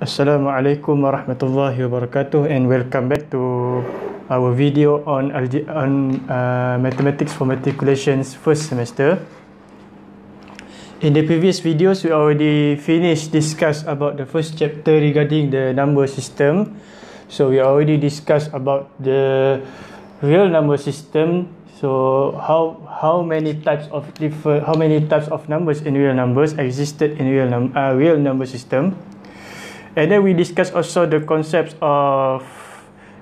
Assalamualaikum warahmatullahi wabarakatuh and welcome back to our video on on uh, mathematics for matriculations first semester. In the previous videos, we already finished discuss about the first chapter regarding the number system. So we already discussed about the real number system. So how how many types of different how many types of numbers in real numbers existed in real num uh, real number system. And then we discuss also the concepts of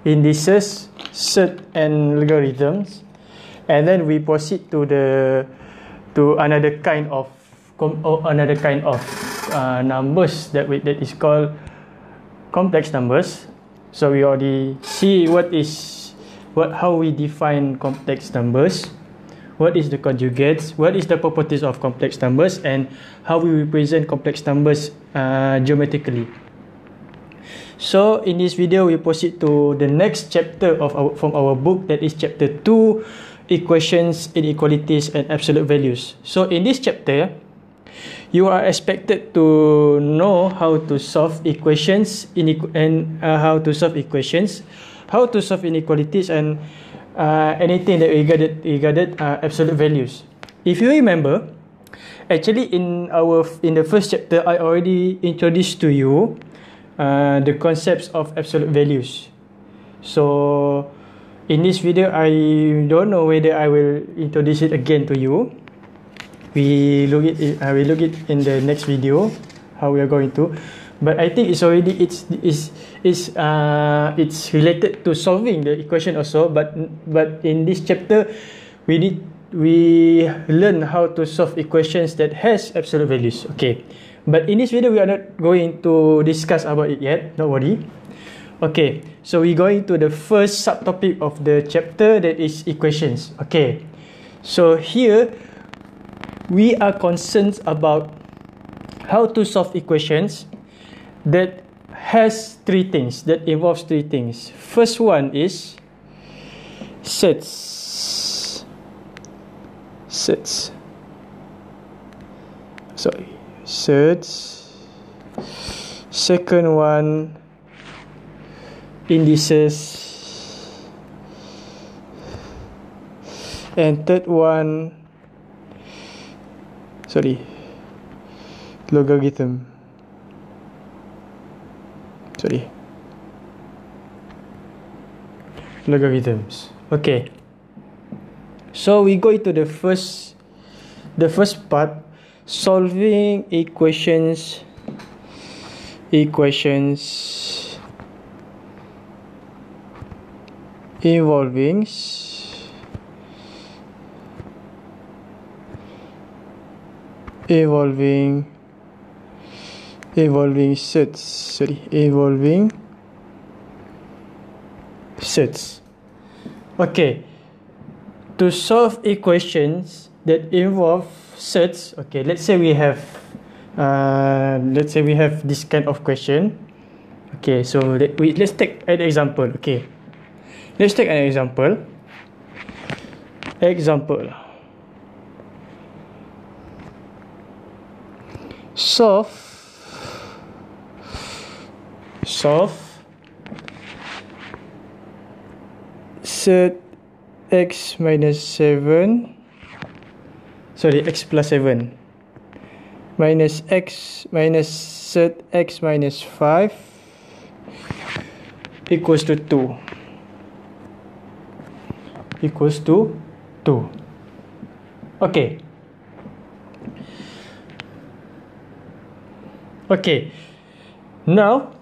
indices, set and logarithms. And then we proceed to the to another kind of or another kind of uh, numbers that we, that is called complex numbers. So we already see what is what how we define complex numbers. What is the conjugates? What is the properties of complex numbers and how we represent complex numbers uh, geometrically? So in this video, we proceed to the next chapter of our, from our book that is chapter 2, equations, inequalities and absolute values. So in this chapter, you are expected to know how to solve equations and uh, how to solve equations, how to solve inequalities and uh, anything that regarded, regarded uh, absolute values. If you remember, actually in our in the first chapter, I already introduced to you uh, the concepts of absolute values. So in this video, I don't know whether I will introduce it again to you. We look it. I uh, will look it in the next video how we are going to. But I think it's already it's is is uh it's related to solving the equation also. But but in this chapter, we need we learn how to solve equations that has absolute values. Okay. But in this video, we are not going to discuss about it yet. Don't worry. Okay, so we're going to the first subtopic of the chapter that is equations. Okay, so here we are concerned about how to solve equations that has three things, that involves three things. First one is sets. Sets. Sorry search second one indices and third one sorry logarithm. Sorry. Logarithms. Okay. So we go into the first the first part solving equations equations involving involving involving sets sorry involving sets. Okay to solve equations that involve sets okay let's say we have uh, let's say we have this kind of question. Okay so let, we, let's take an example. Okay let's take an example. Example. Solve solve set x minus 7 sorry x plus 7 minus x minus set x minus 5 equals to 2 equals to 2 okay. Okay. Now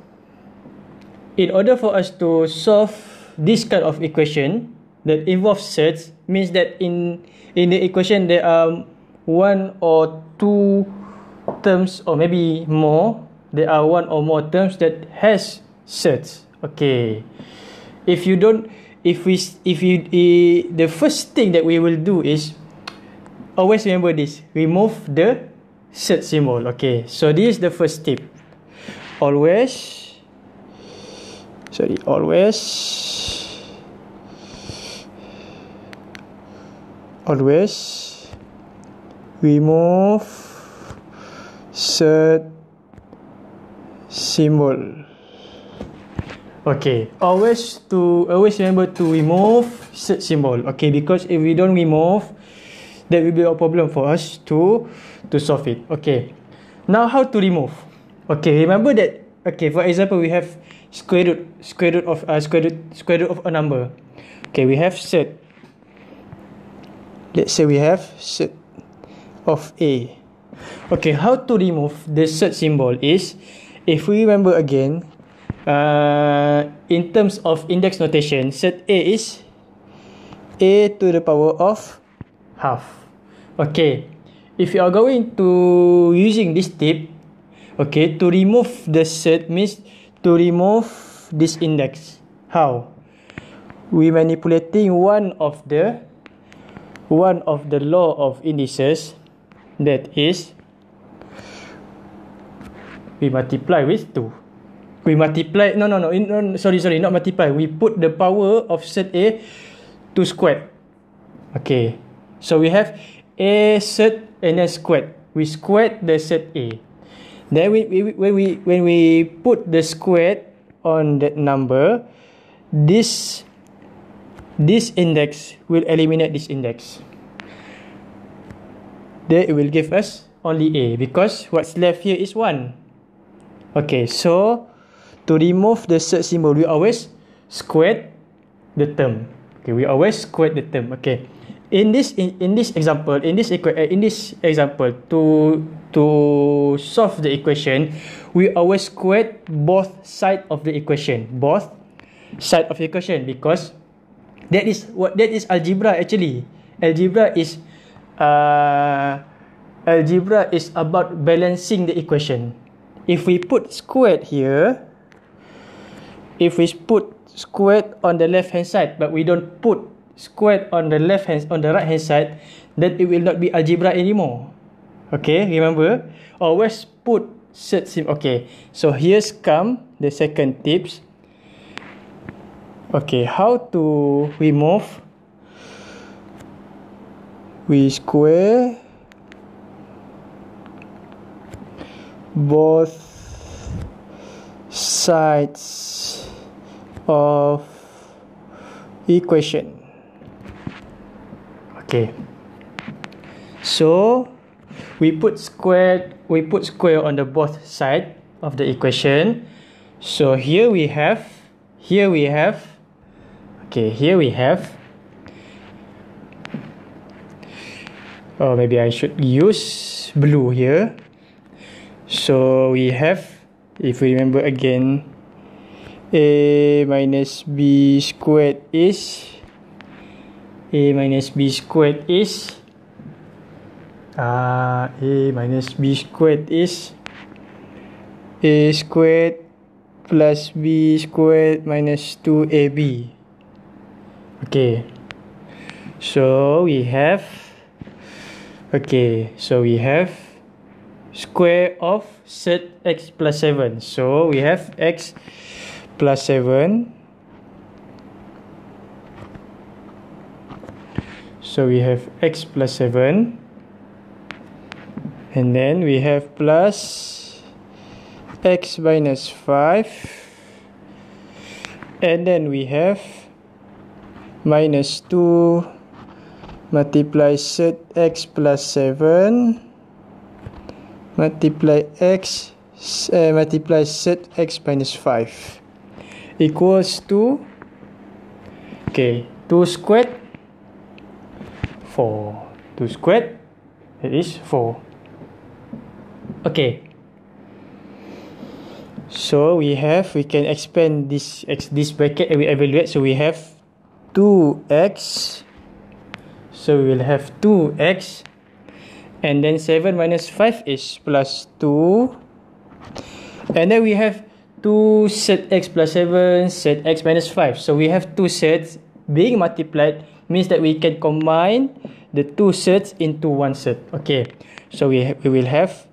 in order for us to solve this kind of equation that involves sets means that in in the equation there are one or two terms or maybe more. There are one or more terms that has sets okay. If you don't if we if you uh, the first thing that we will do is always remember this. Remove the set symbol. Okay. So this is the first tip. Always sorry always always remove set symbol. Okay always to always remember to remove set symbol. Okay because if we don't remove that will be a problem for us to to solve it. Okay now how to remove? Okay remember that okay for example we have square root square root of uh, square root square root of a number. Okay we have set let's say we have set of a. Okay how to remove the set symbol is if we remember again uh, in terms of index notation set a is a to the power of half. Okay if you are going to using this tip okay to remove the set means to remove this index. How? We manipulating one of the one of the law of indices that is we multiply with 2 we multiply no no no, no sorry sorry not multiply. We put the power of set a to square okay. So we have a set and then squared. We squared the set a. Then we, we when we when we put the square on that number this this index will eliminate this index. Then it will give us only a because what's left here is 1 okay so to remove the search symbol we always square the term. Okay we always square the term. Okay in this in, in this example in this equa- eh, in this example to to solve the equation we always square both side of the equation. Both side of the equation because that is what that is algebra actually. Algebra is uh algebra is about balancing the equation. If we put squared here if we put squared on the left hand side but we don't put squared on the left hand on the right hand side then it will not be algebra anymore. Okay remember? Always put set sim okay. So here's come the second tips okay how to remove we square both sides of equation. Okay. So we put square we put square on the both side of the equation. So here we have here we have okay here we have. Oh maybe i should use blue here. So we have if we remember again a minus b squared is a minus b squared is uh, a minus b squared is a squared plus b squared minus 2ab okay. So we have okay so we have square of set x plus 7 so we have x plus 7 So we have x plus 7 and then we have plus x minus 5 and then we have minus 2 multiply set x plus 7 multiply x uh, multiply set x minus 5 equals to okay 2 squared. 4 2 squared. It is 4 okay. So we have we can expand this this bracket and we evaluate. So we have 2x so we will have 2x and then 7 minus 5 is plus 2 and then we have 2 set x plus 7 set x minus 5 so we have two sets being multiplied means that we can combine the two sets into one set okay. So we we will have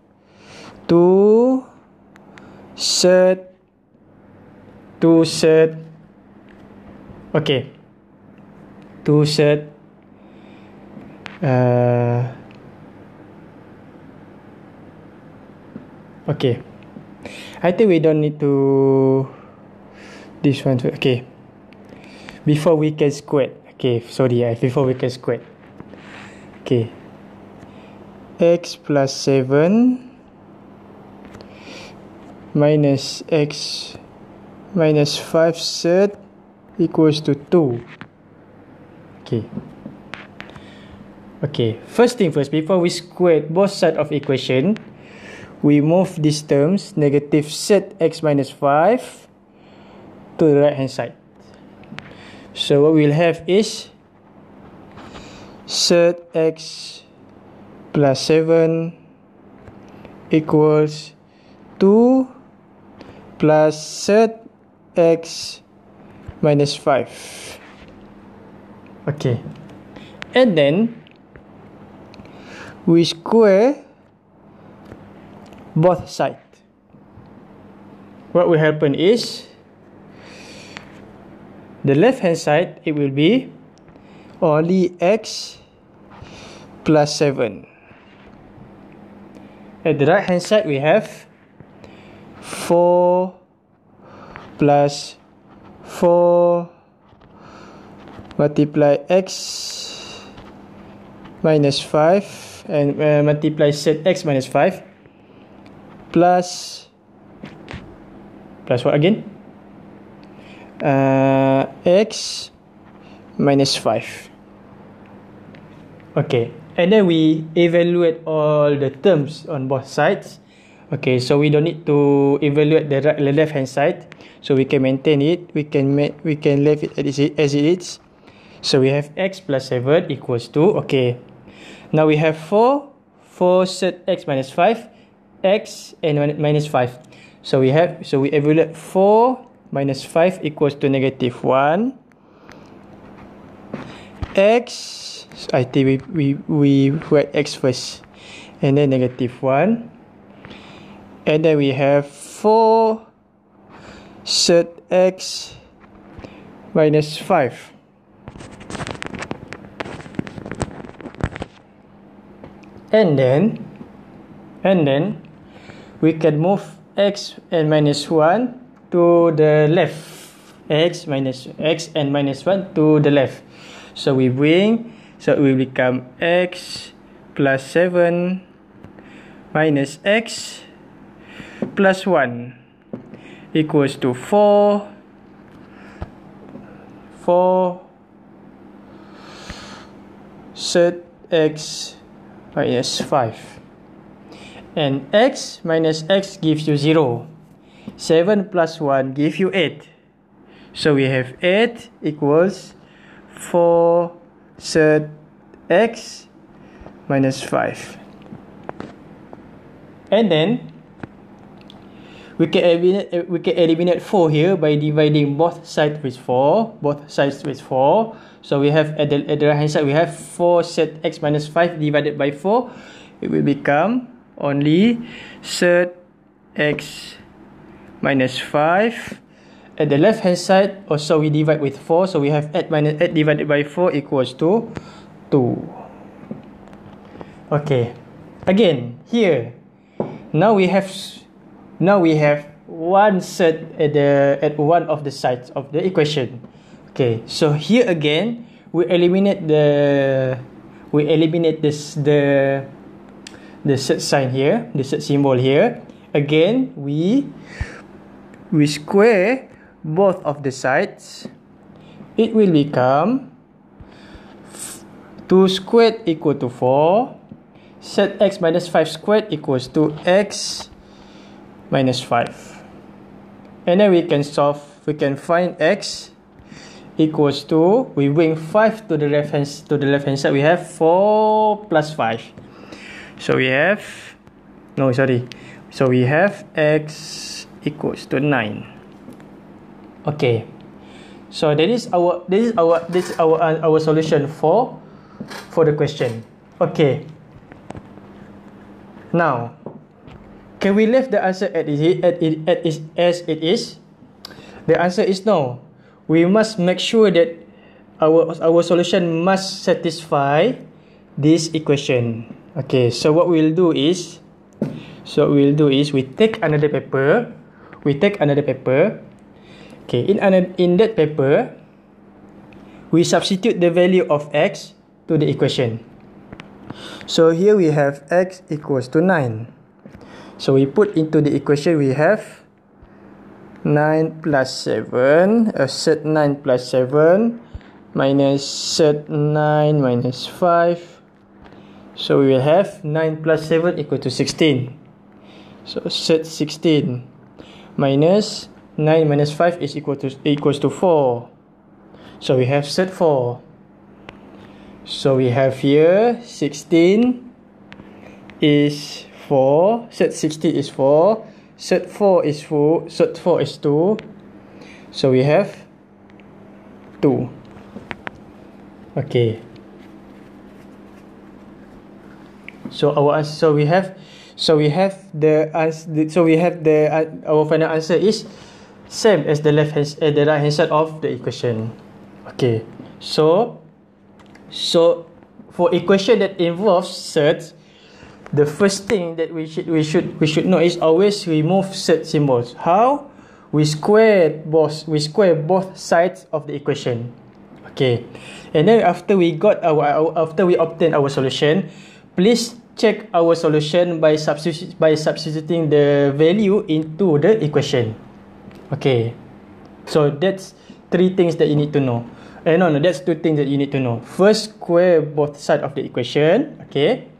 two set two set okay two set uh, okay I think we don't need to this one. too. Okay. Before we can square. Okay, sorry. Before we can square. Okay. X plus 7 minus X minus 5 set equals to 2. Okay. Okay, first thing first, before we square both sides of equation, we move these terms, negative set x minus 5 to the right hand side. So what we'll have is set x plus 7 equals 2 plus set x minus 5. Okay. And then we square both sides. What will happen is the left hand side it will be only x plus 7. At the right hand side we have 4 plus 4 multiply x minus 5 and uh, multiply set x minus 5 plus plus what again? Uh, x minus 5 okay and then we evaluate all the terms on both sides. Okay so we don't need to evaluate the, right, the left hand side. So we can maintain it. We can make we can leave it as it, as it is so we have x plus 7 equals to okay. Now we have 4 4 set x minus 5 x and minus 5 so we have so we evaluate 4 minus 5 equals to negative 1 x I think we we we write x first and then negative 1 and then we have 4 set x minus 5 and then and then we can move x and minus 1 to the left. X minus x and minus 1 to the left. So we bring so we become x plus 7 minus x plus 1 equals to 4 4 set x minus 5 and x minus x gives you 0 7 plus 1 gives you 8 so we have 8 equals 4 set x minus 5 and then we can eliminate eh, we can eliminate 4 here by dividing both sides with 4 both sides with 4 so we have at the, at the right hand side we have 4 set x minus 5 divided by 4 it will become only set x minus 5 at the left hand side also we divide with 4 so we have 8 minus 8 divided by 4 equals to 2 okay. Again here. Now we have now we have one set at the at one of the sides of the equation. Okay so here again we eliminate the we eliminate this the the set sign here the set symbol here. Again we we square both of the sides. It will become 2 squared equal to 4 set x minus 5 squared equals to x minus 5 and then we can solve we can find x equals to we bring 5 to the left hand to the left hand side we have 4 plus 5 so we have no sorry. So we have x equals to 9 okay. So that is our this is our this is our uh, our solution for for the question. Okay. Now Can we leave the answer at it, at it, at it, as it is? The answer is no. We must make sure that our our solution must satisfy this equation. Okay, so what we'll do is So what we'll do is we take another paper. We take another paper. Okay, in another, in that paper, we substitute the value of x to the equation. So here we have x equals to 9. So we put into the equation we have 9 plus 7, uh, set 9 plus 7 minus set 9 minus 5. So we will have 9 plus 7 equal to 16. So set 16 minus 9 minus 5 is equal to equals to 4. So we have set 4. So we have here 16 is 4, set 60 is 4, set 4 is 4, set 4 is 2. So we have 2. Okay. So our so we have so we have the answer so we have the uh, our final answer is same as the left hand uh, the right hand side of the equation. Okay. So so for equation that involves set the first thing that we should we should we should know is always remove set symbols. How? We square both we square both sides of the equation. Okay. And then after we got our, our after we obtain our solution, please check our solution by substitute by substituting the value into the equation. Okay. So that's three things that you need to know. Eh, no, no, that's two things that you need to know. First, square both sides of the equation. Okay.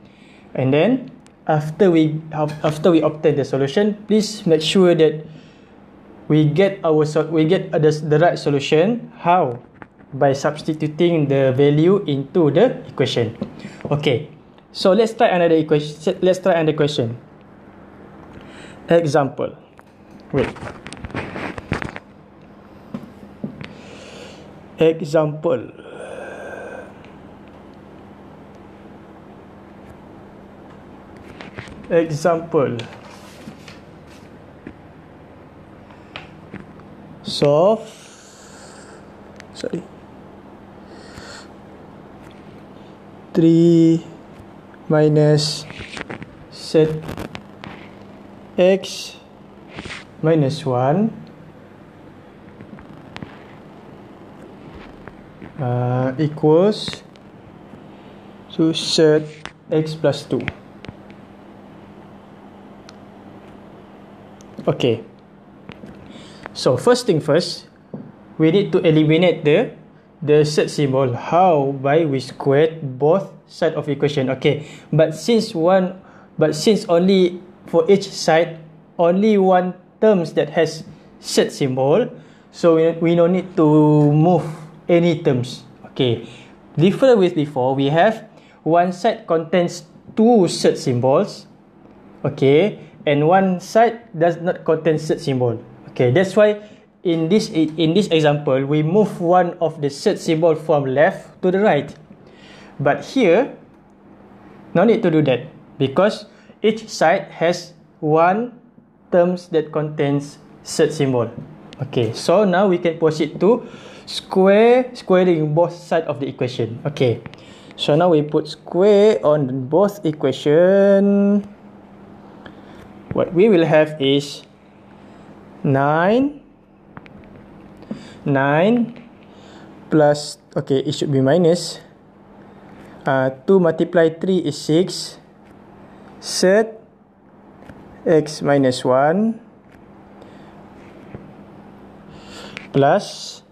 And then, after we after we obtain the solution, please make sure that we get our we get the, the right solution. How? By substituting the value into the equation. Okay. So let's try another equation. Let's try another question. Example. Wait. Example. Example. Solve. Sorry. Three minus set x minus 1 uh, equals to set x plus 2 okay. So first thing first we need to eliminate the the set symbol. How? By we squared both side of equation. Okay. But since one but since only for each side only one terms that has set symbol so we, we no need to move any terms. Okay. Different with before we have one side contains two set symbols. Okay and one side does not contain set symbol okay that's why in this in this example we move one of the set symbol from left to the right But here, no need to do that because each side has one terms that contains set symbol. Okay, so now we can proceed to square squaring both side of the equation. Okay, so now we put square on both equation. What we will have is 9 9 plus okay it should be minus uh, 2 multiply 3 is 6 set x minus 1 plus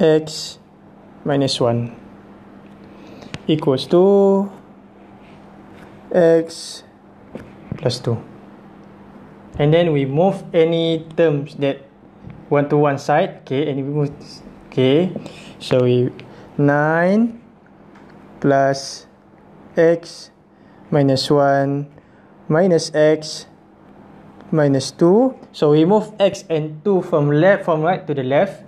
x minus 1 equals to x plus 2 and then we move any terms that one to one side okay and we move okay so we 9 plus x minus 1 minus x minus 2. So we move x and 2 from left from right to the left.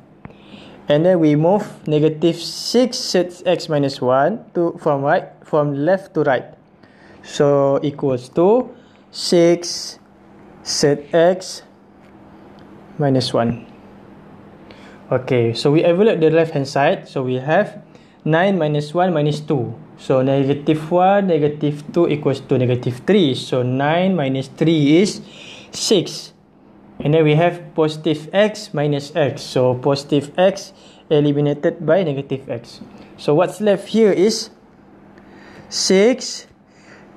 And then we move negative 6 set x minus 1 to from right from left to right. So equals to 6 set x minus 1. Okay, so we evaluate the left hand side. So we have 9 minus 1 minus 2. So negative 1, negative 2 equals to negative 3. So 9 minus 3 is 6. And then we have positive x minus x. So positive x eliminated by negative x. So what's left here is 6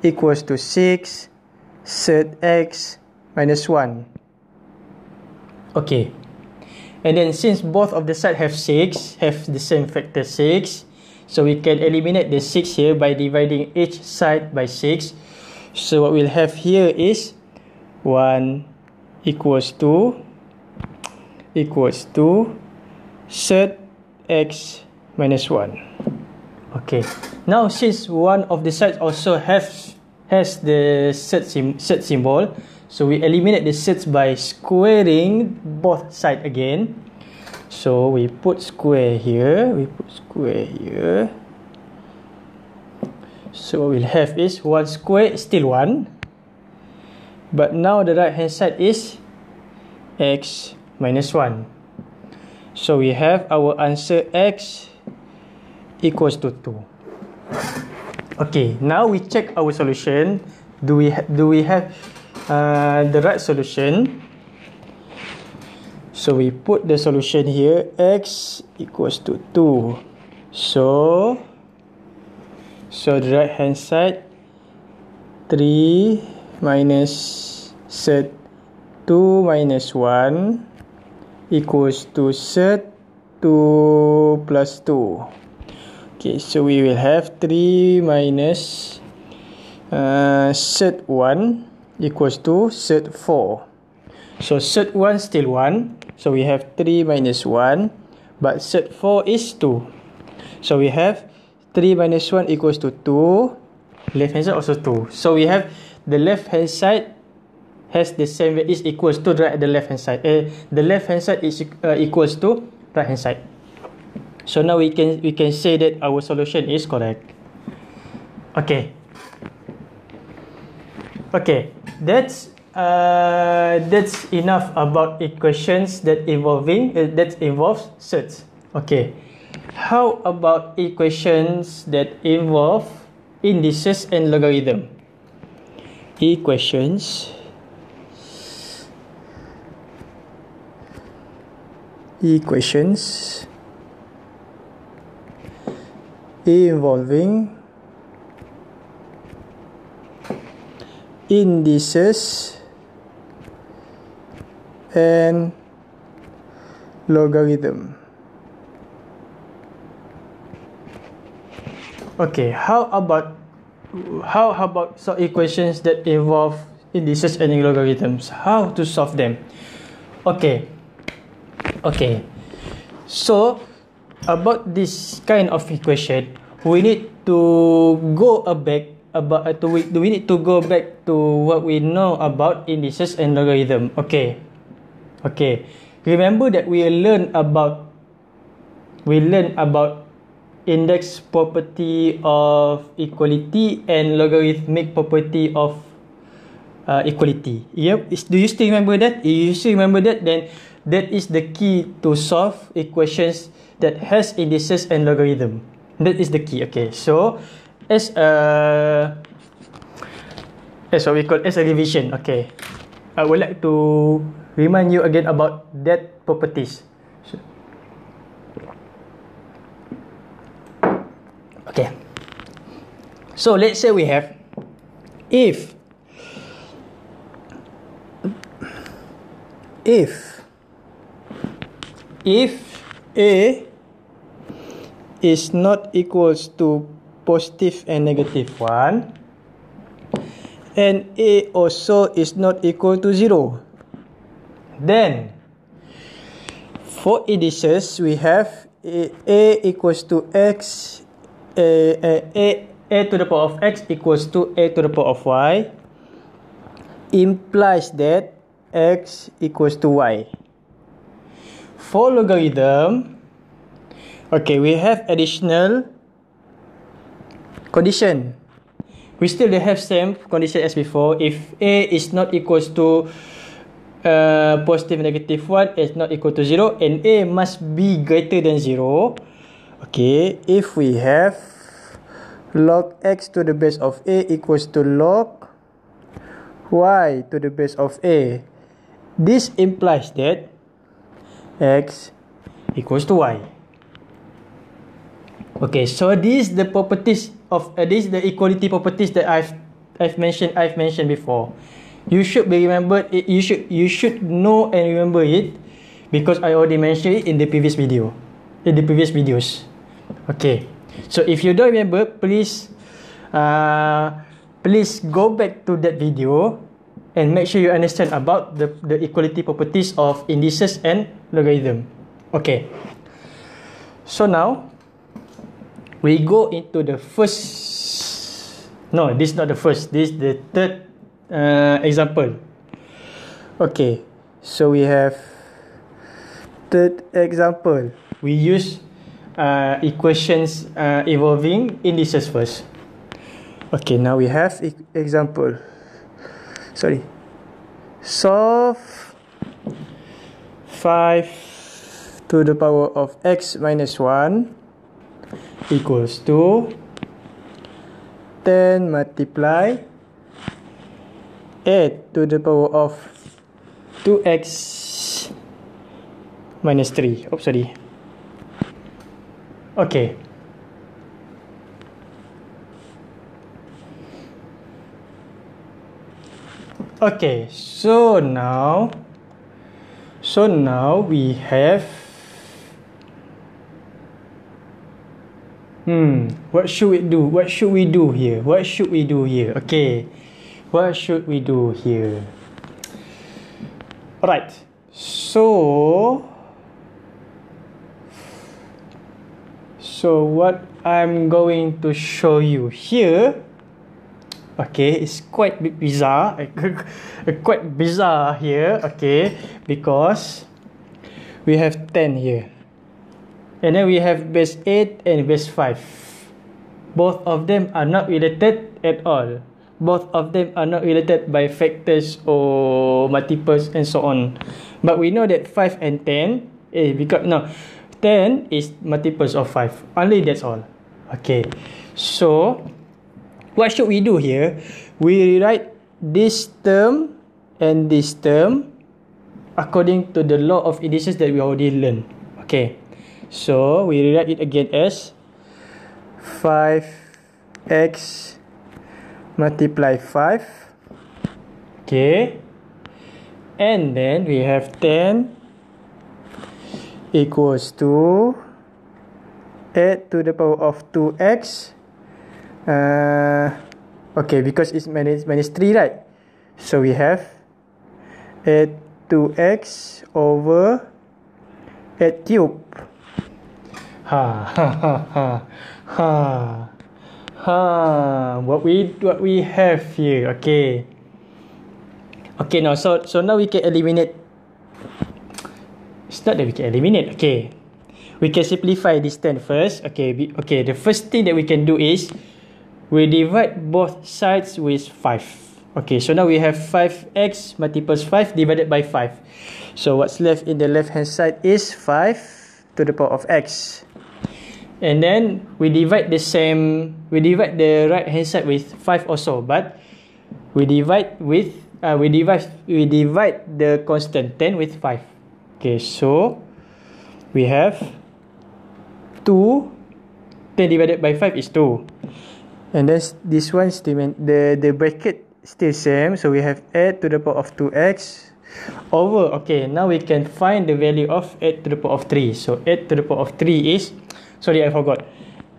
equals to 6 set x minus 1. Okay. And then since both of the side have 6, have the same factor 6, so we can eliminate the 6 here by dividing each side by 6. So what we'll have here is 1 equals 2 equals 2 set x minus 1. Okay. Now since one of the sides also has has the set sim, set symbol, So we eliminate the sets by squaring both side again. So we put square here, we put square here. So what we'll have is 1 square still 1. But now the right hand side is x minus 1. So we have our answer x equals to 2. Okay, now we check our solution. Do we do we have uh, the right solution. So we put the solution here x equals to 2. So so the right hand side 3 minus set 2 minus 1 equals to set 2 plus 2. Okay, so we will have 3 minus uh, set 1 equals to set 4. So set 1 still 1. So we have 3 minus 1. But set 4 is 2. So we have 3 minus 1 equals to 2. Left hand side also 2. So we have the left hand side has the same is equals to right the left hand side. Uh, the left hand side is uh, equals to right hand side. So now we can we can say that our solution is correct. Okay. Okay, that's uh, that's enough about equations that involving uh, that involves sets. Okay, how about equations that involve indices and logarithm? Equations. Equations involving indices and logarithm. Okay, how about how about so equations that involve indices and logarithms? How to solve them? Okay. Okay. So about this kind of equation, we need to go back about uh, to we, do we need to go back to what we know about indices and logarithm. Okay. Okay. Remember that we learn about we learn about index property of equality and logarithmic property of uh, equality. Yep. Do you still remember that? If you still remember that then that is the key to solve equations that has indices and logarithm that is the key okay so as a as what we call as a revision. Okay, I would like to remind you again about that properties. Okay. So let's say we have if if if a is not equals to positive and negative 1 and a also is not equal to 0 then for indices we have a, a equals to x a, a, a, a to the power of x equals to a to the power of y implies that x equals to y. For logarithm okay we have additional condition. We still have same condition as before. If A is not equals to uh, positive negative 1 is not equal to 0 and A must be greater than 0. Okay, if we have log x to the base of a equals to log y to the base of a. This implies that x equals to y. Okay, so these the properties of uh, this the equality properties that I've I've mentioned I've mentioned before. You should be remembered. You should you should know and remember it because I already mentioned it in the previous video, in the previous videos. Okay, so if you don't remember, please, uh, please go back to that video and make sure you understand about the the equality properties of indices and logarithm. Okay. So now we go into the first. No this is not the first. This is the third uh, example. Okay so we have third example. We use uh, equations uh, involving indices first. Okay now we have e example. Sorry. Solve 5 to the power of x minus 1 equals to 10 multiply 8 to the power of 2x minus 3. Oh, sorry. Okay. Okay, so now, so now we have Hmm, what should we do? What should we do here? What should we do here? Okay, what should we do here? Alright, so so what I'm going to show you here. Okay, it's quite bizarre, quite bizarre here. Okay, because we have ten here. And then we have base 8 and base 5. Both of them are not related at all. Both of them are not related by factors or multiples and so on. But we know that 5 and 10 is because no 10 is multiples of 5. Only that's all. Okay. So what should we do here? We rewrite this term and this term according to the law of indices that we already learned. Okay. So we rewrite it again as 5x multiply 5. Okay. And then we have 10 equals to 8 to the power of 2x. Uh, okay, because it's minus, minus 3, right? So we have 8 2x over 8 cube. Ha ha ha ha ha ha. What we what we have here? Okay. Okay now so so now we can eliminate. It's not that we can eliminate. Okay. We can simplify this 10 first. Okay. Be, okay. The first thing that we can do is we divide both sides with 5. Okay. So now we have 5x multiples 5 divided by 5. So what's left in the left hand side is 5 to the power of x and then we divide the same we divide the right hand side with 5 also but we divide with uh, we divide we divide the constant 10 with 5 okay so we have 2 10 divided by 5 is 2 and then this one still the the bracket still same so we have 8 to the power of 2x over okay now we can find the value of 8 to the power of 3 so 8 to the power of 3 is Sorry, I forgot.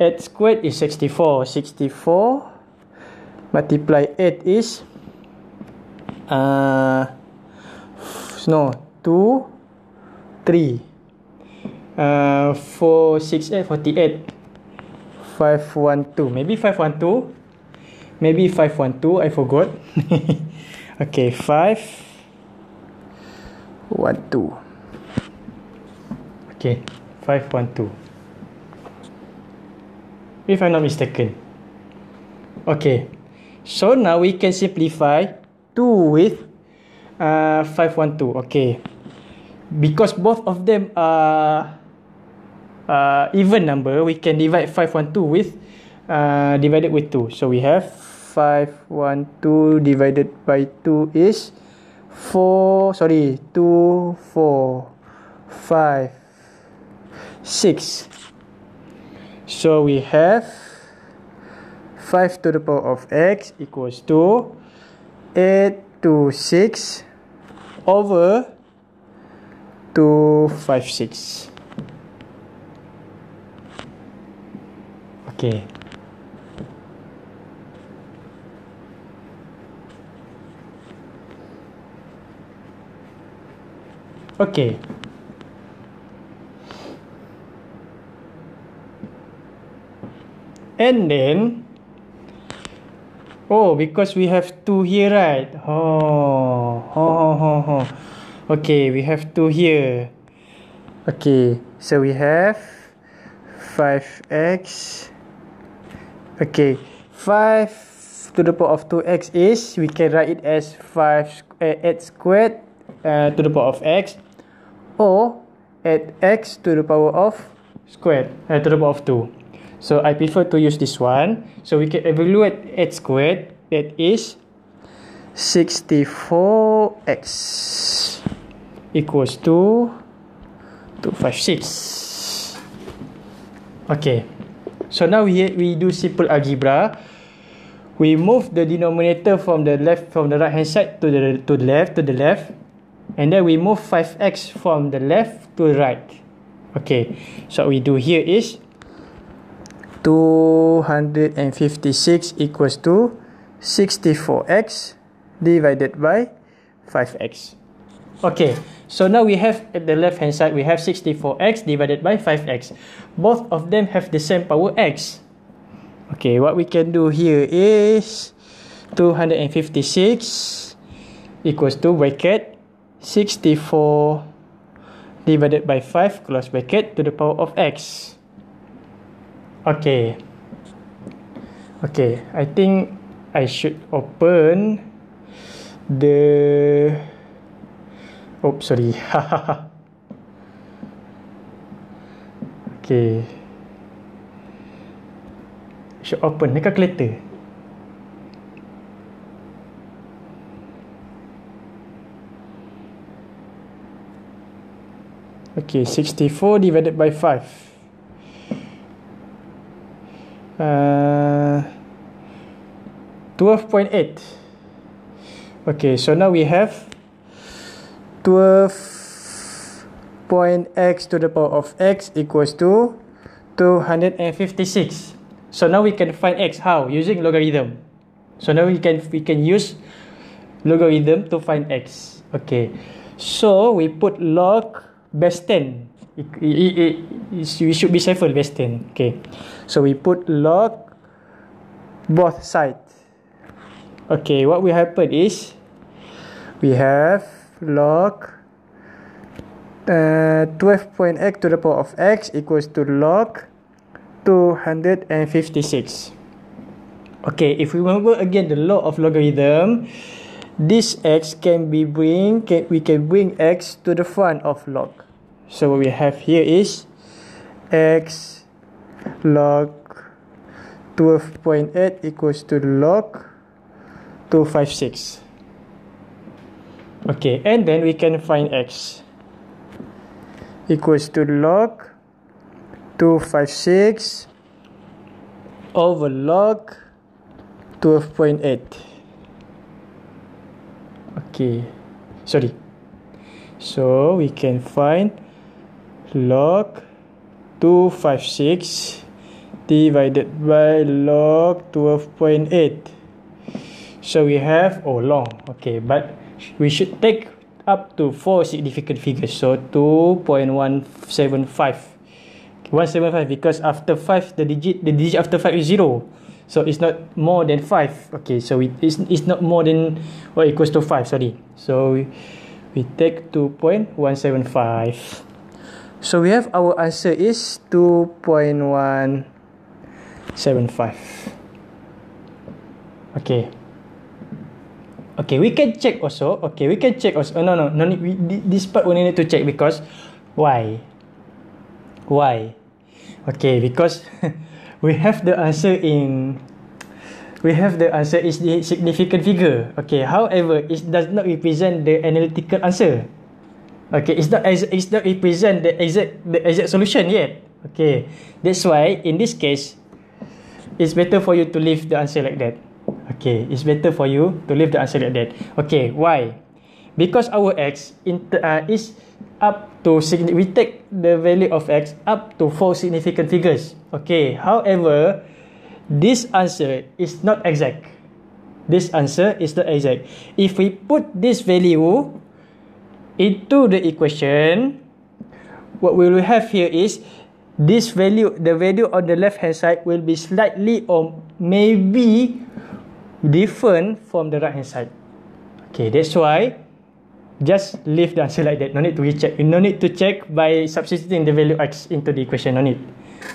8 squared is 64. 64 multiply 8 is uh, no 2 3 uh, 4 6 8 48 5 1 2 maybe 5 1 2 maybe 5 1 2 I forgot. Okay 5 1 2 okay 5 1 2 if I'm not mistaken. Okay, so now we can simplify 2 with uh, 512. Okay, because both of them are uh, even number, we can divide 512 with uh, divided with 2. So we have 5, 1, 2 divided by 2 is 4, sorry, 2, 4, 5, 6. So we have 5 to the power of x equals to 8 to 6 over 2, 5, 6. Okay. Okay. And then, oh, because we have two here, right? Oh, oh, oh, oh, oh. Okay, we have two here. Okay, so we have 5x. Okay, 5 to the power of 2x is, we can write it as 5 uh, 8 squared uh, to the power of x or at x to the power of squared uh, to the power of 2. So I prefer to use this one. So we can evaluate x squared. That is 64x equals to 256. Okay. So now we we do simple algebra. We move the denominator from the left from the right hand side to the to the left to the left, and then we move 5x from the left to the right. Okay. So what we do here is 256 equals to 64x divided by 5x. Okay, so now we have at the left hand side, we have 64x divided by 5x. Both of them have the same power x. Okay, what we can do here is 256 equals to bracket 64 divided by 5 close bracket to the power of x. Okay. Okay, I think I should open the Oh, sorry. okay. Should open the calculator. Okay, 64 divided by 5. Uh, 12.8 okay so now we have 12 point x to the power of x equals to 256 so now we can find x. How? Using logarithm. So now we can we can use logarithm to find x. Okay. So we put log base 10 it, it, it, it, we should be safer base 10 okay so we put log both sides okay what will happen is we have log uh, 12.x to the power of x equals to log 256 okay if we remember again the law of logarithm this x can be bring can, we can bring x to the front of log. So what we have here is x log 12.8 equals to log 256 okay and then we can find x equals to log 256 over log 12.8 okay sorry. So we can find log 256 divided by log 12.8 so we have oh long. Okay but we should take up to four significant figures. So 2.175 175 because after 5 the digit the digit after 5 is 0 so it's not more than 5 okay so it is it's not more than or equals to 5 sorry. So we, we take 2.175 So we have our answer is 2.175. Okay. Okay, we can check also. Okay, we can check also. Oh, no, no, no. We, this part we need to check because why? Why? Okay, because we have the answer in we have the answer is the significant figure. Okay, however, it does not represent the analytical answer. Okay, it's not it's not represent the exact the exact solution yet. Okay, that's why in this case, it's better for you to leave the answer like that. Okay, it's better for you to leave the answer like that. Okay, why? Because our x inter, uh, is up to we take the value of x up to four significant figures. Okay, however, this answer is not exact. This answer is not exact. If we put this value into the equation, what we will have here is this value, the value on the left hand side will be slightly or maybe different from the right hand side. Okay, that's why just leave the answer like that. No need to recheck. No need to check by substituting the value x into the equation. No need.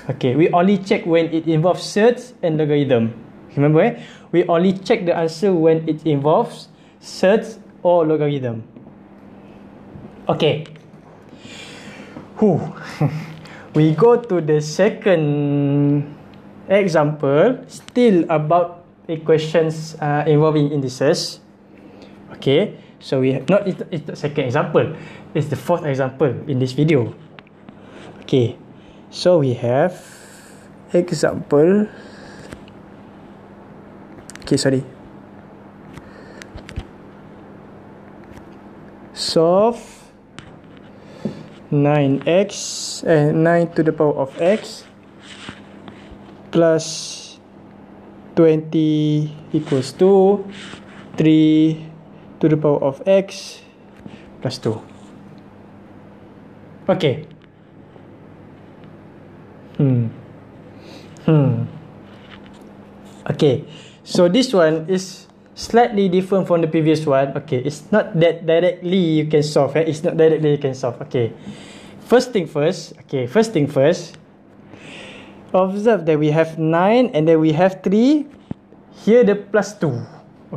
Okay, we only check when it involves search and logarithm. Remember, eh? we only check the answer when it involves search or logarithm. Okay. Whew. we go to the second example, still about equations uh, involving indices. Okay, so we have not it's the second example, it's the fourth example in this video. Okay. So we have example. Okay, sorry. Solve 9x and uh, 9 to the power of x plus 20 equals to 3 to the power of x plus 2. Okay. Hmm. Hmm. Okay. So this one is slightly different from the previous one. Okay. It's not that directly you can solve. Eh? It's not directly you can solve. Okay. First thing first. Okay. First thing first. Observe that we have 9 and then we have 3. Here the plus 2.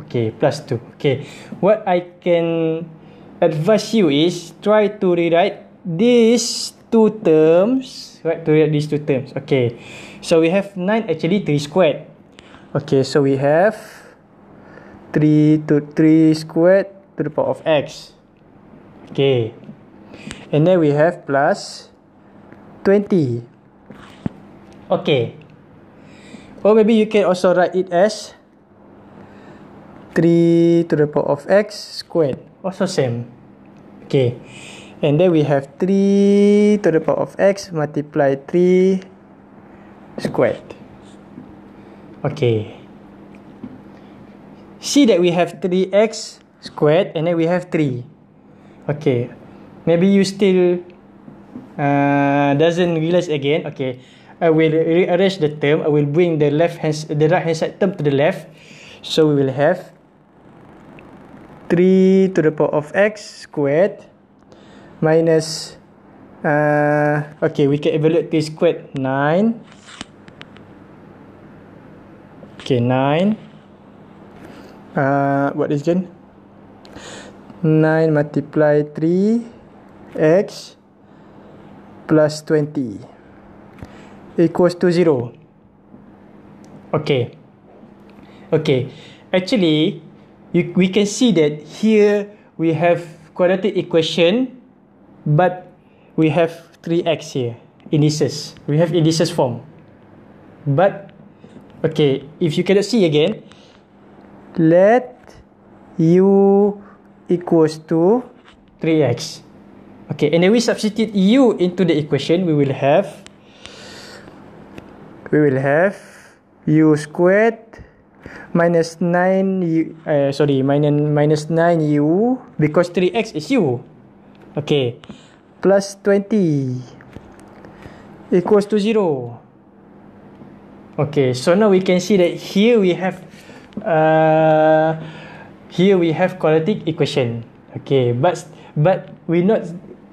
Okay. Plus 2. Okay. What I can advise you is try to rewrite these two terms right to write these two terms okay so we have 9 actually 3 squared okay so we have 3 to 3 squared to the power of x. Okay. And then we have plus 20 okay. Or maybe you can also write it as 3 to the power of x squared. Also same. Okay. And then we have 3 to the power of x multiply 3 squared. Okay. See that we have 3x squared and then we have 3. Okay. Maybe you still uh, doesn't realize again. Okay. I will rearrange the term. I will bring the left hand, the right hand side term to the left. So we will have 3 to the power of x squared minus uh, okay we can evaluate this squared 9 okay 9 uh, what is again 9 multiply 3 x plus 20 equals to 0 okay. Okay. Actually you, we can see that here we have quadratic equation but we have 3x here indices. We have indices form. But okay if you cannot see again let u equals to 3x okay and then we substitute u into the equation we will have we will have u squared minus 9 u, uh, sorry minus minus 9 u because 3x is u Okay. Plus 20 equals to 0. Okay, so now we can see that here we have uh, here we have quadratic equation. Okay, but but we not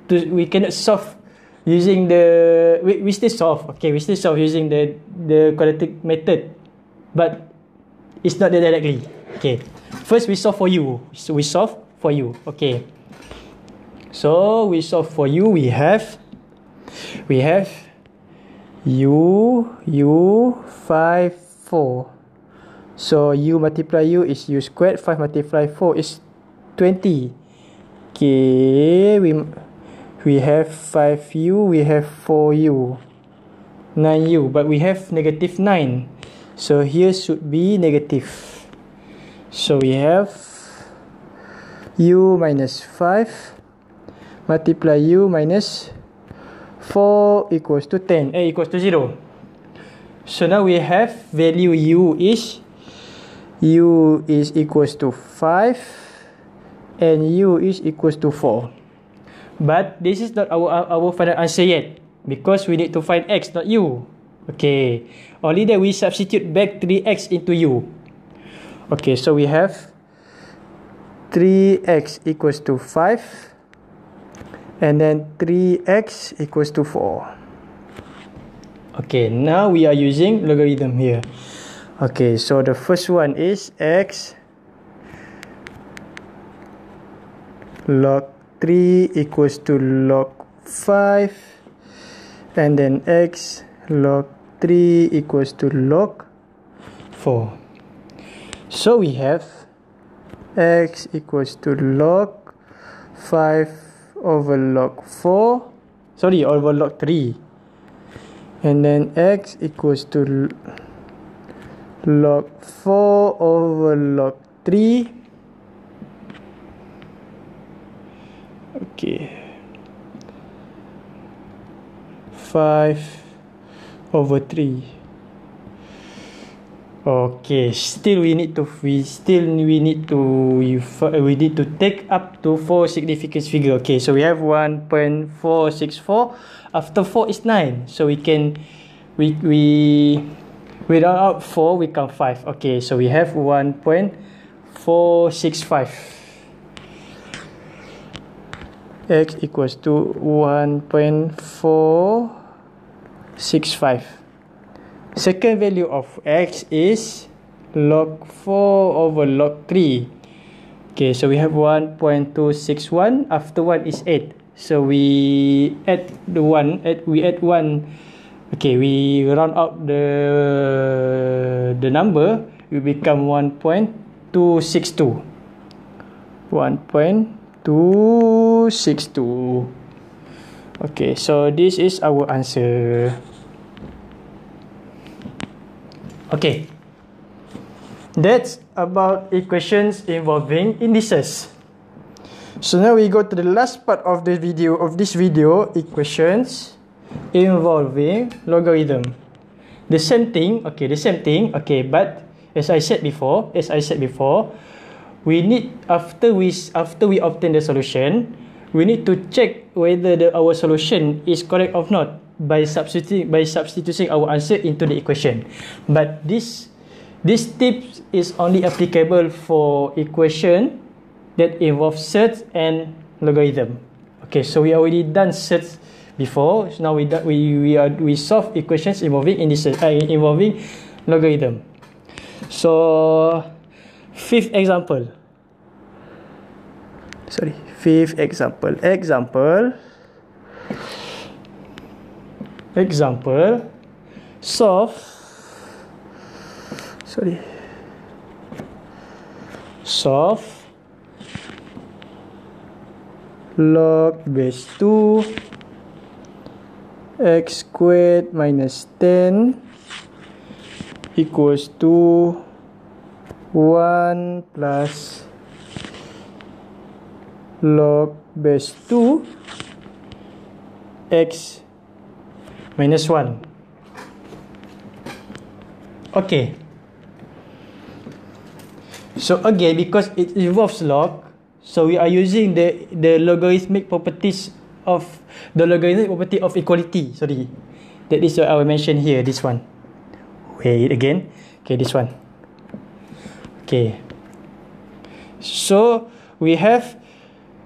to, we cannot solve using the we, we still solve. Okay, we still solve using the the quadratic method, but it's not directly. Okay, first we solve for you. So we solve for you. Okay. So we solve for you. we have we have u u 5 4 so u multiply u is u squared. 5 multiply 4 is 20 okay we we have 5u we have 4u 9u but we have negative 9 so here should be negative. So we have u minus 5 multiply u minus 4 equals to 10 a equals to 0 so now we have value u is u is equals to 5 and u is equals to 4 but this is not our our final answer yet because we need to find x not u. Okay. Only then we substitute back 3x into u. Okay so we have 3x equals to 5 and then 3x equals to 4 okay now we are using logarithm here okay so the first one is x log 3 equals to log 5 and then x log 3 equals to log 4 so we have x equals to log 5 over log 4 sorry over log 3 and then x equals to log 4 over log 3 okay. 5 over 3 okay still we need to we still we need to we need to take up to four significance figure. Okay so we have 1.464 after 4 is 9 so we can we we we round out 4 we count 5 okay so we have 1.465 x equals to 1.465 second value of x is log 4 over log 3 okay so we have 1.261 after 1 is 8 so we add the 1 add we add 1 okay we round out the the number. We become 1.262 1. 262 okay so this is our answer. Okay. That's about equations involving indices. So now we go to the last part of the video of this video equations involving logarithm. The same thing okay the same thing okay but as i said before as i said before we need after we after we obtain the solution we need to check whether the our solution is correct or not by substituting by substituting our answer into the equation. But this this tip is only applicable for equation that involve surds and logarithm. Okay so we already done surds before. So now we we we are we solve equations involving indices uh, involving logarithm. So fifth example. Sorry fifth example. Example. Example. Solve. Sorry. Solve. Log base 2 x squared minus 10 equals to 1 plus log base 2 x minus 1 okay. So again because it involves log so we are using the the logarithmic properties of the logarithmic property of equality. Sorry. That is what I will mention here this one. Wait again. Okay this one. Okay. So we have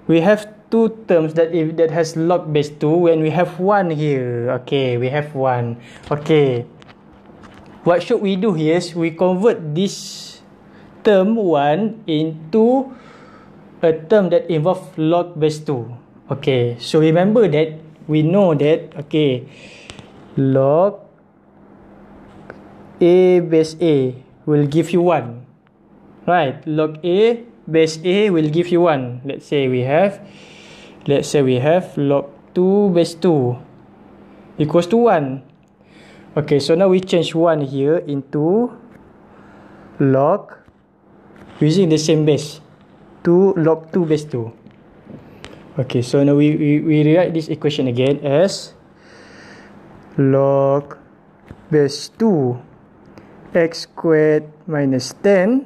we have two terms that if that has log base 2 when we have one here. Okay we have one. Okay. What should we do here is we convert this term 1 into a term that involve log base 2 okay so remember that we know that okay log a base a will give you 1. Right, log a base a will give you 1. Let's say we have let's say we have log 2 base 2 equals to 1. Okay, so now we change 1 here into log using the same base. 2 log 2 base 2. Okay, so now we, we, we rewrite this equation again as log base 2 x squared minus 10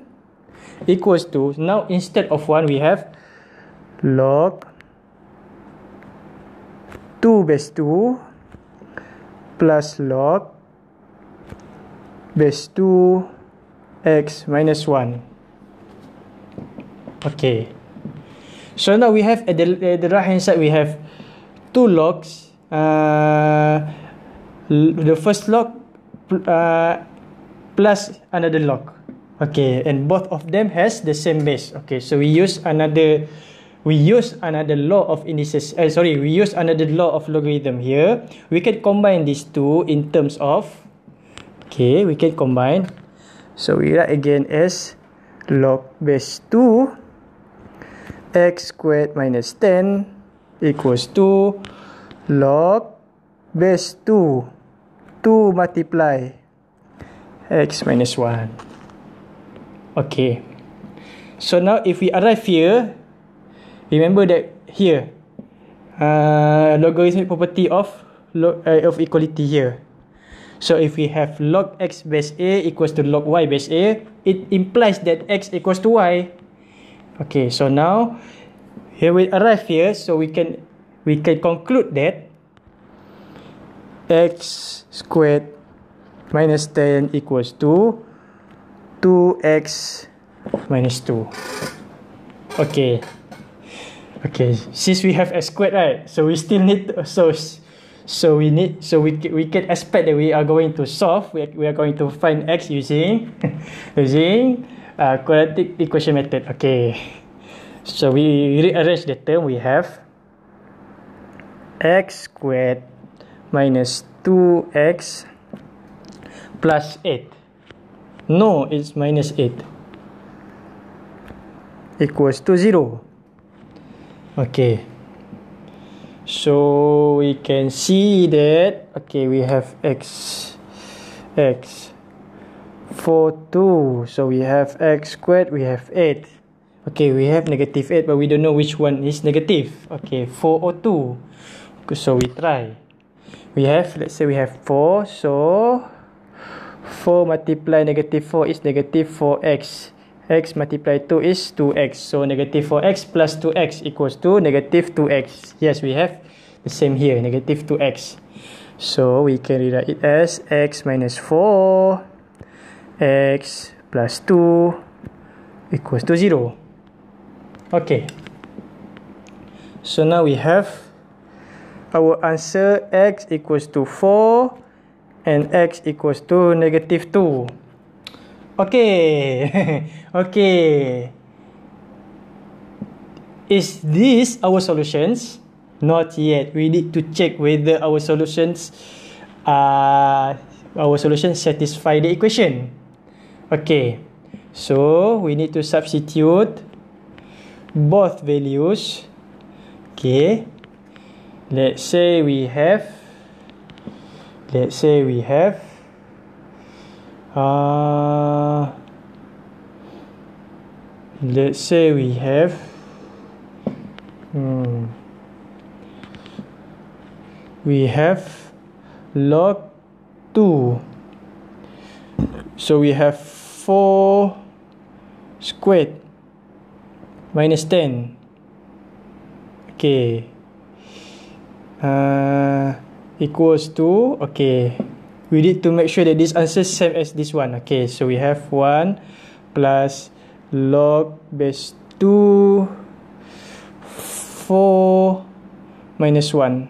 equals to now instead of 1 we have log 2 base 2 plus log base 2 x minus 1 okay so now we have at the, at the right hand side we have two logs uh, the first log uh, plus another log okay and both of them has the same base. Okay so we use another we use another law of indices uh, sorry we use another law of logarithm here. We can combine these two in terms of okay we can combine. So we write again as log base 2 x squared minus 10 equals to log base 2 2 multiply x minus 1 okay. So now if we arrive here remember that here uh, logarithmic property of log, uh, of equality here. So if we have log x base a equals to log y base a it implies that x equals to y okay so now here we arrive here so we can we can conclude that x squared minus 10 equals to 2x minus 2 okay Okay, since we have x squared, right? So we still need to, so so we need so we we can expect that we are going to solve. We we are going to find x using using uh, quadratic equation method. Okay, so we rearrange the term. We have x squared minus two x plus eight. No, it's minus eight equals to zero. Okay. So we can see that okay we have x x 4 2 so we have x squared we have 8 okay we have negative 8 but we don't know which one is negative. Okay 4 or 2 so we try. We have let's say we have 4 so 4 multiply negative 4 is negative 4x x. Multiply 2 is 2x. So negative 4x plus 2x equals to negative 2x. Yes, we have the same here, negative 2x. So we can rewrite it as x minus 4 x plus 2 equals to 0. Okay. So now we have our answer x equals to 4 and x equals to negative 2. Okay. okay. Is this our solutions? Not yet. We need to check whether our solutions uh, our solutions satisfy the equation. Okay. So, we need to substitute both values. Okay. Let's say we have let's say we have uh, let's say we have hmm, we have log 2 so we have 4 squared minus 10 okay uh, equals to okay we need to make sure that this answer is same as this one. Okay, so we have 1 plus log base 2 4 minus 1.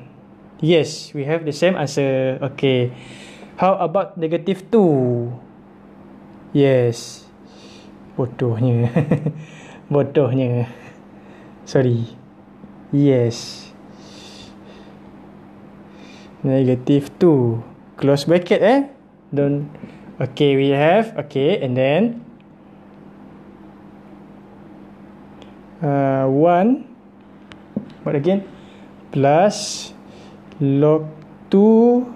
Yes, we have the same answer. Okay. How about negative 2? Yes. Bodohnya. Bodohnya. Sorry. Yes. Negative 2 close bracket eh don't Okay, we have, okay, and then uh, 1, what again? Plus log 2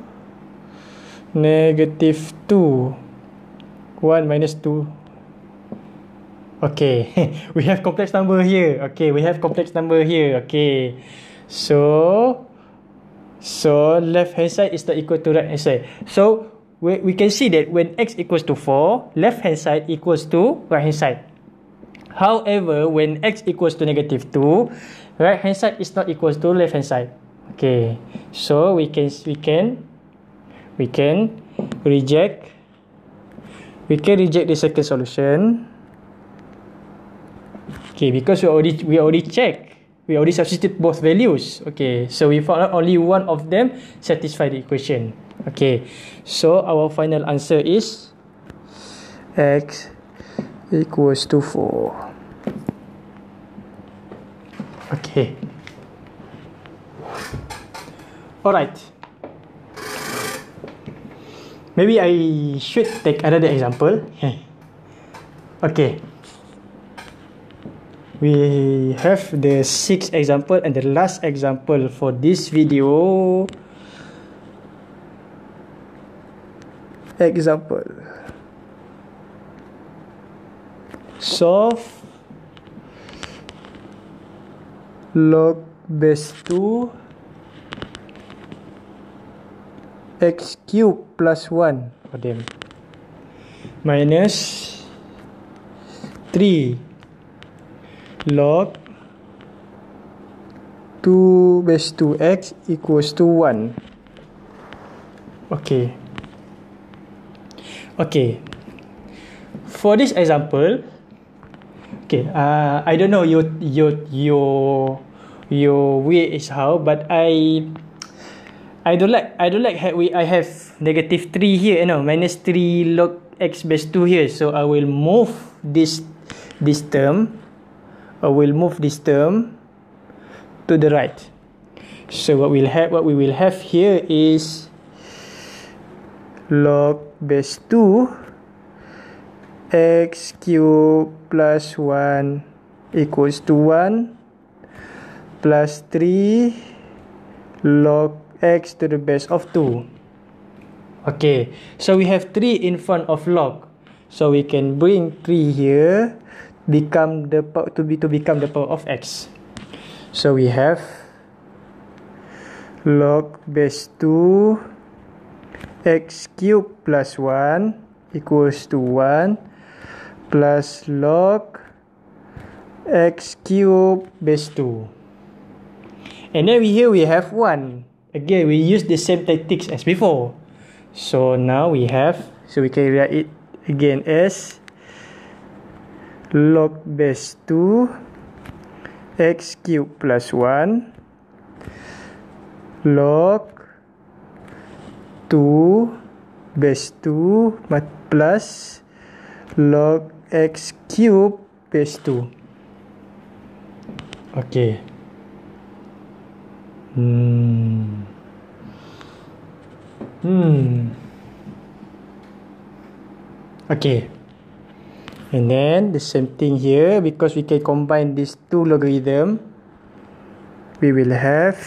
negative 2. 1 minus 2. Okay, we have complex number here. Okay, we have complex number here. Okay, so so left hand side is not equal to right hand side. So we, we can see that when x equals to 4, left hand side equals to right hand side. However, when x equals to negative 2, right hand side is not equals to left hand side. Okay, so we can we can we can reject we can reject the second solution. Okay, because we already we already check we already substitute both values. Okay, so we found out only one of them satisfy the equation. Okay, so our final answer is x equals to 4. Okay. Alright. Maybe I should take another example. okay. We have the sixth example and the last example for this video. example solve log base 2 x cube plus 1 for them minus 3 log 2 base 2x equals to 1 okay. Okay. For this example, okay, uh, I don't know your your your your way is how, but I I don't like I don't like have we I have negative three here, you know, minus three log x base two here. So I will move this this term. I will move this term to the right. So what we'll have what we will have here is log base 2 x cube plus 1 equals to 1 plus 3 log x to the base of 2 okay so we have 3 in front of log so we can bring 3 here become the to be to become the power of x so we have log base 2 x cube plus 1 equals to 1 plus log x cube base 2. And then we here we have 1. Again, we use the same tactics as before. So now we have, so we can write it again as log base 2 x cube plus 1 log 2 base 2 plus log x cube base 2 okay hmm. Hmm. Okay. And then the same thing here because we can combine these two logarithm we will have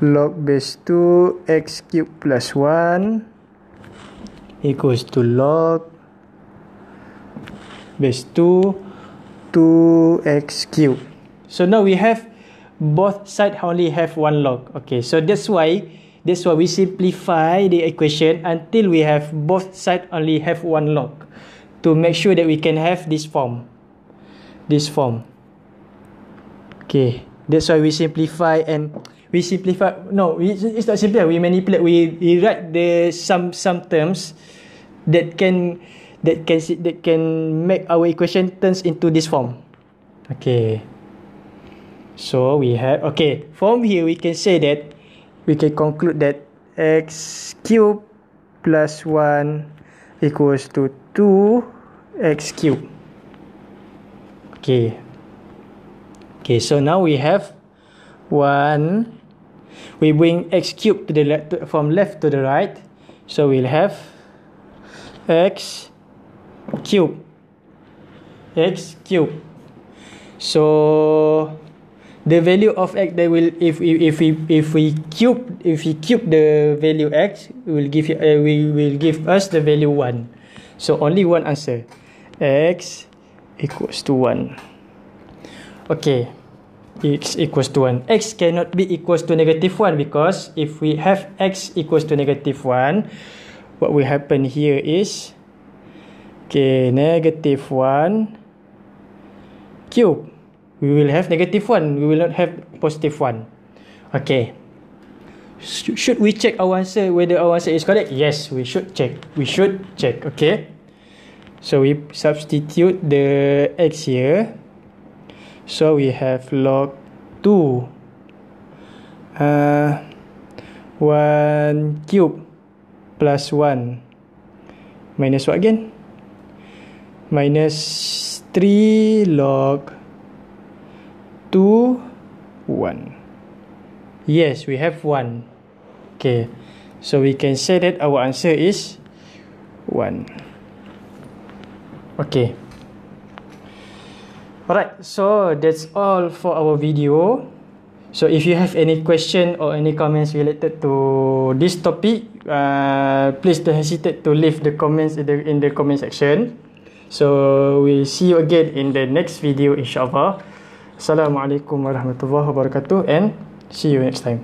log base 2 x cube plus 1 equals to log base 2 2x cube. So now we have both side only have one log. Okay, so that's why that's why we simplify the equation until we have both side only have one log to make sure that we can have this form. This form. Okay, that's why we simplify and we simplify no it's not simple we manipulate we, we write the some some terms that can that can that can make our equation turns into this form okay so we have okay from here we can say that we can conclude that x cube plus 1 equals to 2 x cube okay. Okay so now we have 1 we bring x cube to the left from left to the right. So we'll have x cube x cube so the value of x that will if if if we if we cube if we cube the value x will give uh, we will give us the value 1 so only one answer. x equals to 1 okay. x equals to 1 x cannot be equals to negative 1 because if we have x equals to negative 1 what will happen here is okay negative 1 cube we will have negative 1 we will not have positive 1 okay. Should we check our answer whether our answer is correct? Yes we should check. We should check okay? So we substitute the x here. So we have log 2 uh, 1 cube plus 1 minus what again? Minus 3 log 2 1 yes we have 1 okay so we can say that our answer is 1 okay. Alright so that's all for our video. So if you have any question or any comments related to this topic uh, please don't hesitate to leave the comments in the in the comment section. So we'll see you again in the next video inshallah Assalamualaikum warahmatullahi wabarakatuh and see you next time.